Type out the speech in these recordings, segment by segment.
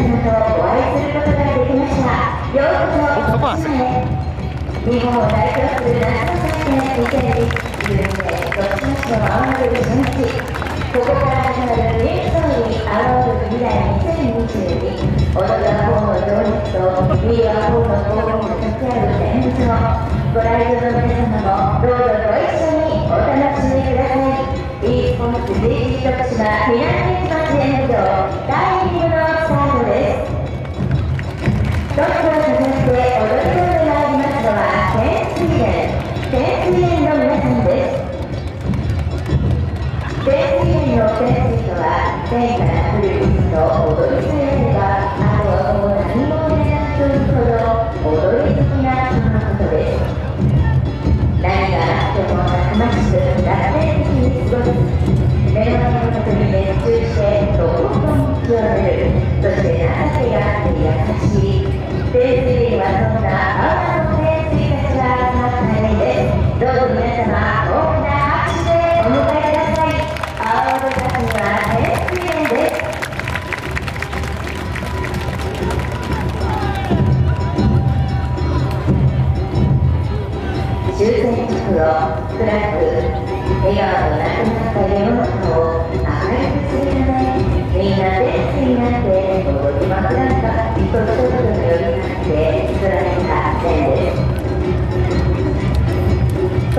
お会いすることができましたようこそへ日本を代表する夏の祭典2020年6月の青森初ここから始まるニューストー未来2022大人ホー同日とウィーアの応援に立ち会う連日をご来場の皆様もどうぞご一緒にお楽しみください。e スポーツ DG 徳島南口町演舞場 Gracias.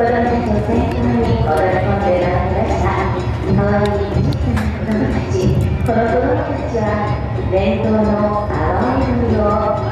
ご乗車に踊りんでい。られました子供たちこの子供たちは伝統の青い海を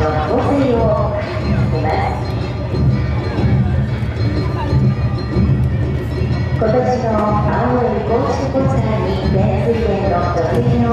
今年の青森高知コースターに全水泳の女性の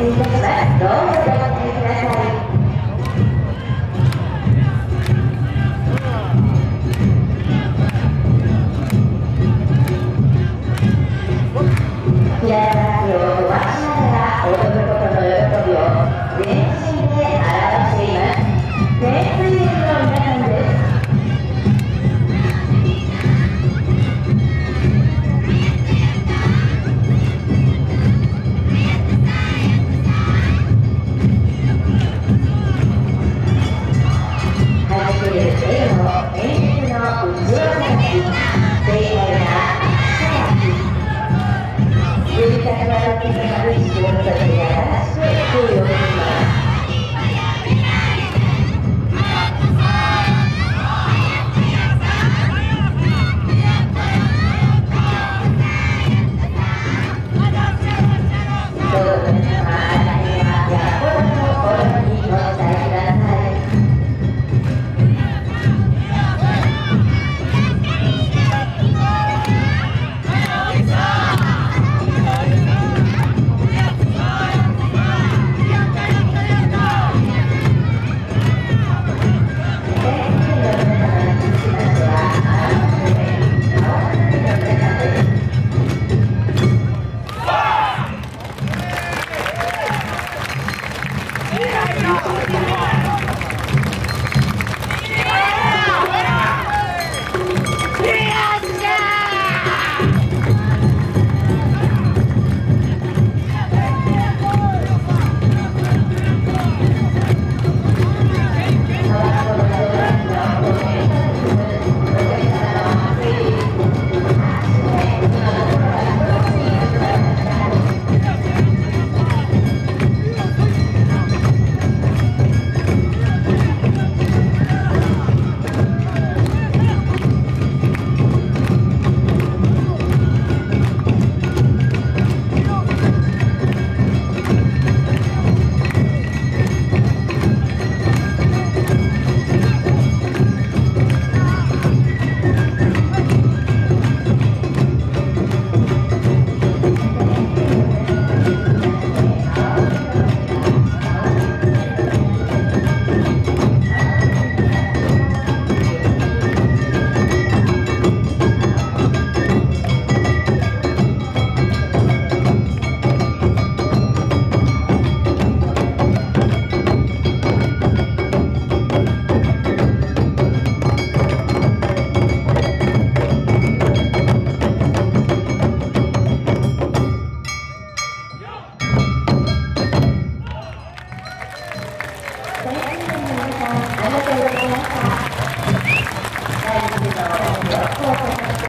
い